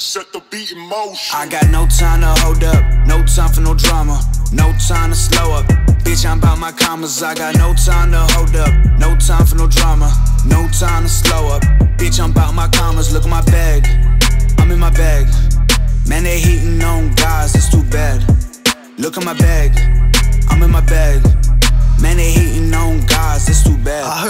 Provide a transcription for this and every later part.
Set the beat in motion. I got no time to hold up, no time for no drama, no time to slow up. Bitch, I'm about my commas. I got no time to hold up, no time for no drama, no time to slow up. Bitch, I'm about my commas. Look at my bag, I'm in my bag. Man, they hating on guys, it's too bad. Look at my bag, I'm in my bag. Man, they hating on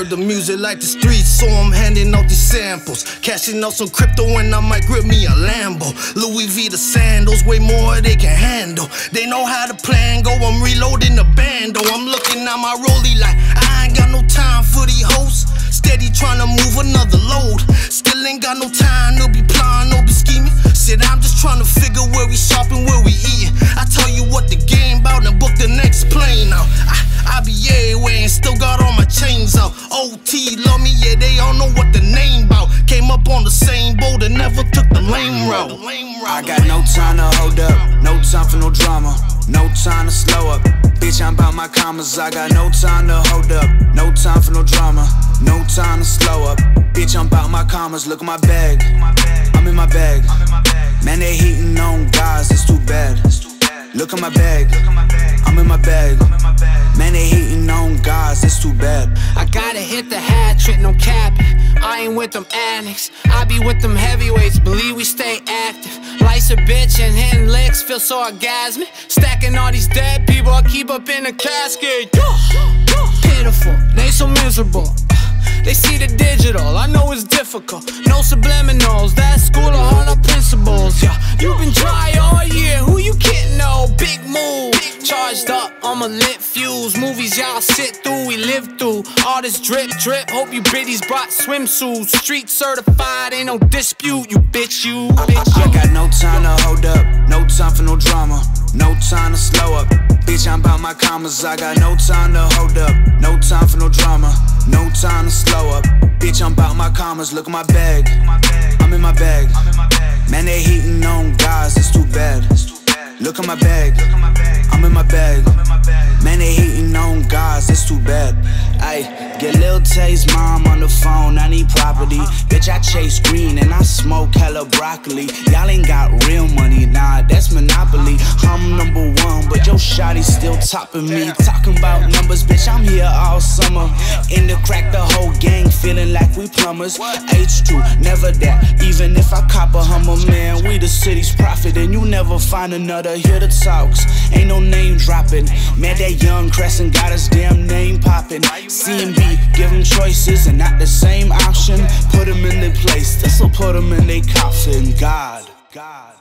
the music like the streets, so I'm handing out these samples. Cashing out some crypto and I might grip me a Lambo. Louis V the sandals, way more they can handle. They know how the plan go, I'm reloading the bando. I'm looking at my rollie like I ain't got no time for these hoes. Steady trying to move another load. Still ain't got no time to be plotting no be scheming. Said I'm just trying to figure where we shopping, where we eating. I tell you what the game bout and book the next plane out. I, the lame route. I got no time to hold up, no time for no drama, no time to slow up. Bitch, I'm about my commas. I got no time to hold up, no time for no drama, no time to slow up. Bitch, I'm about my commas. Look at my bag, I'm in my bag. Man, they hating on guys, it's too bad. Look at my bag, I'm in my bag. Man, they hating on guys, it's too bad. I gotta hit the hat trick, no capping. Ain't with them addicts, I be with them heavyweights. Believe we stay active. Life's a bitch and hitting licks feel so orgasmic. Stacking all these dead people, I keep up in a casket. Pitiful, they so miserable. They see the digital, I know it's difficult. No subliminals, Charged up, I'm a lit fuse. Movies y'all sit through, we live through. All this drip, drip. Hope you biddies brought swimsuits. Street certified, ain't no dispute. You bitch, you bitch. I got no time to hold up, no time for no drama, no time to slow up. Bitch, I'm about my commas. I got no time to hold up, no time for no drama, no time to slow up. Bitch, I'm about my commas. Look at my bag, I'm in my bag. Man, they hating on guys, it's too bad. Look at my bag, I'm in my bag. Man, they hating on guys, it's too bad. Ayy, get Lil Tay's mom on the phone, I need property. Bitch, I chase green and I smoke hella broccoli. Y'all ain't got real money, nah, that's monopoly. I'm number one, but your shotty still topping me. Talking about numbers, bitch, I'm here all summer. In the crack, the whole gang feeling like we plumbers. H2, never that. Even if I cop a Hummer, man, we the city's profit, and you never find another. Hear the talks, ain't no name dropping. Man, that young Kresnt got his damn name popping. CMB, give them choices and not the same option. Put them in their place, this'll put them in their coffin. God, God.